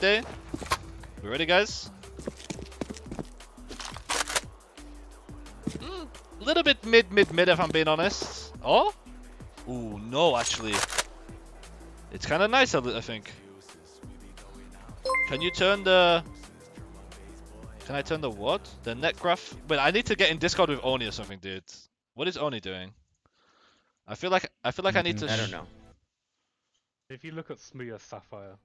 day. We ready, guys? Mm, little bit mid, mid, mid, if I'm being honest. Oh? Ooh, no, actually. It's kind of nice, I think. Can you turn the... Can I turn the what? The net graph? Wait, I need to get in Discord with Oni or something, dude. What is Oni doing? I feel like I feel like I mm, need to. I don't know. If you look at Smooth Sapphire,